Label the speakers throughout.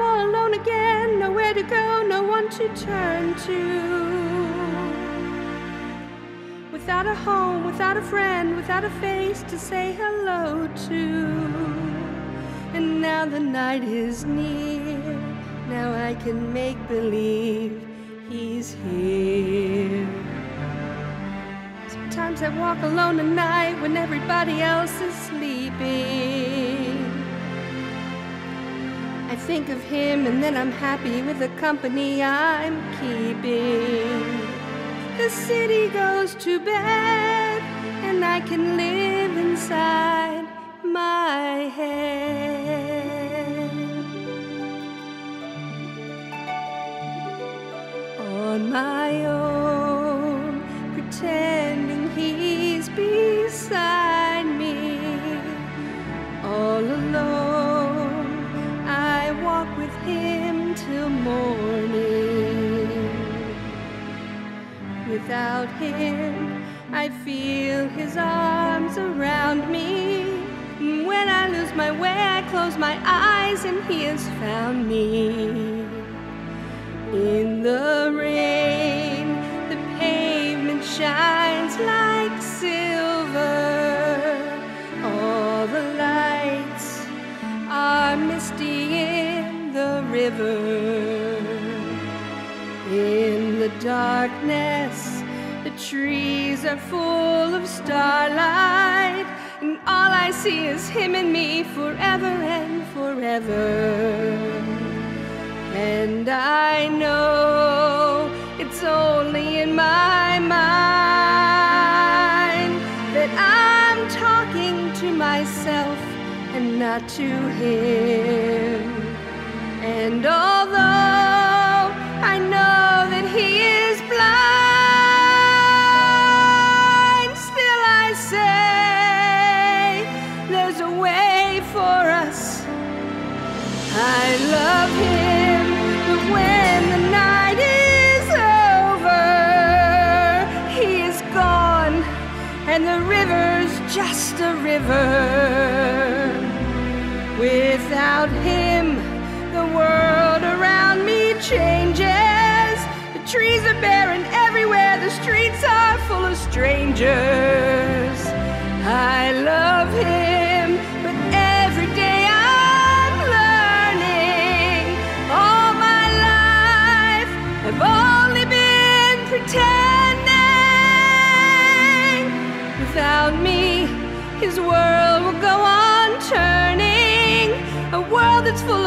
Speaker 1: alone again, nowhere to go, no one to turn to. Without a home, without a friend, without a face to say hello to. And now the night is near, now I can make believe he's here. Sometimes I walk alone at night when everybody else is sleeping. I think of him and then I'm happy with the company I'm keeping. The city goes to bed and I can live inside my head. On my own, pretending Without him, I feel his arms around me. When I lose my way, I close my eyes and he has found me. In the rain, the pavement shines like silver. All the lights are misty in the river. The darkness, the trees are full of starlight, and all I see is him and me forever and forever. And I know it's only in my mind that I'm talking to myself and not to him. I love him, but when the night is over, he is gone, and the river's just a river. Without him, the world around me changes. The trees are barren everywhere, the streets are full of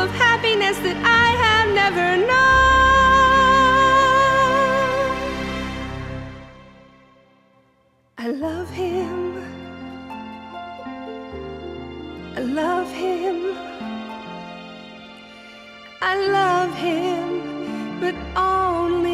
Speaker 1: of happiness that I have never known. I love him. I love him. I love him, but only